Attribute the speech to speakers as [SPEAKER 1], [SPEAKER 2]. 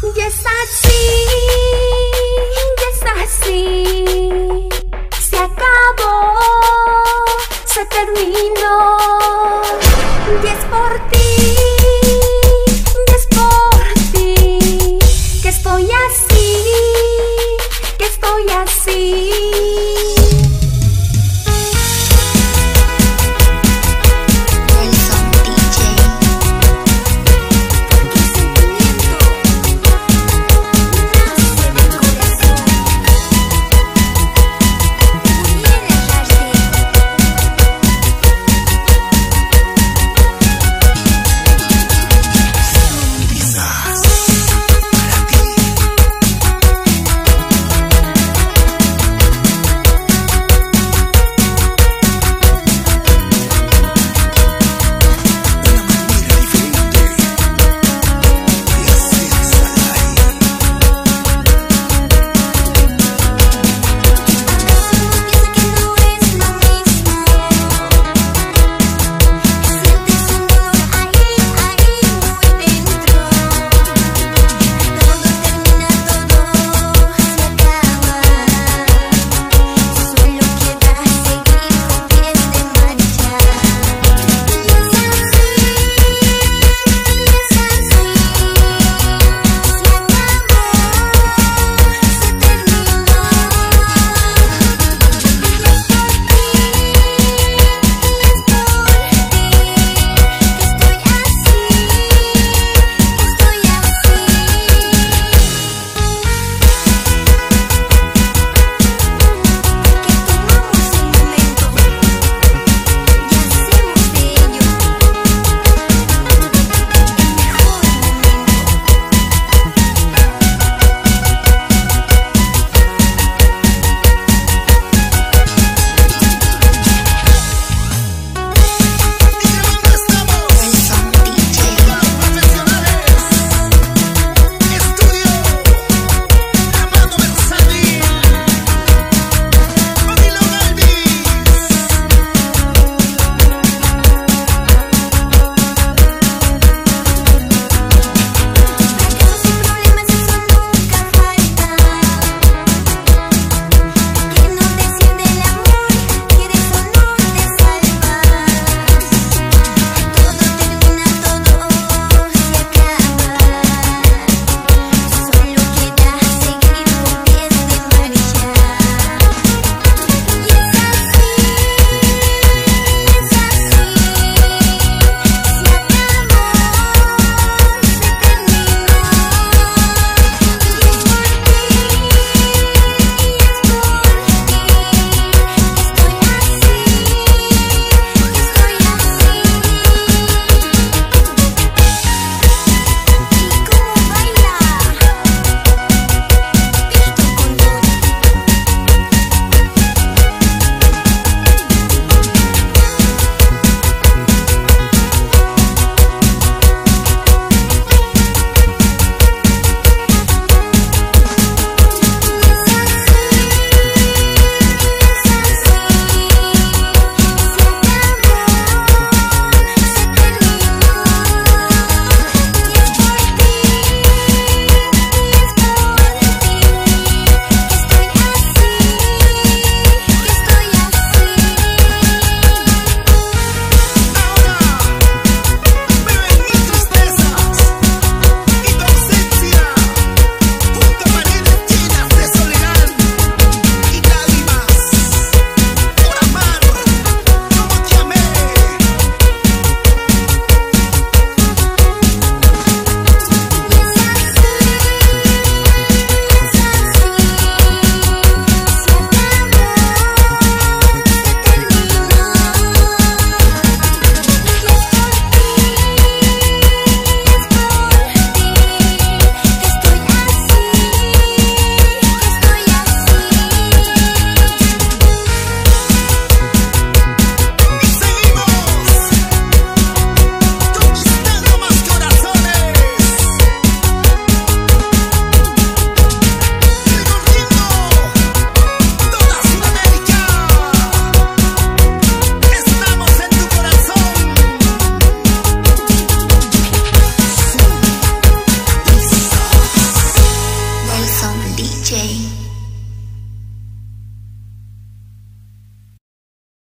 [SPEAKER 1] Y es así, y es así. Se acabó, se terminó. Y es por ti, y es por ti. Que estoy así, que estoy así.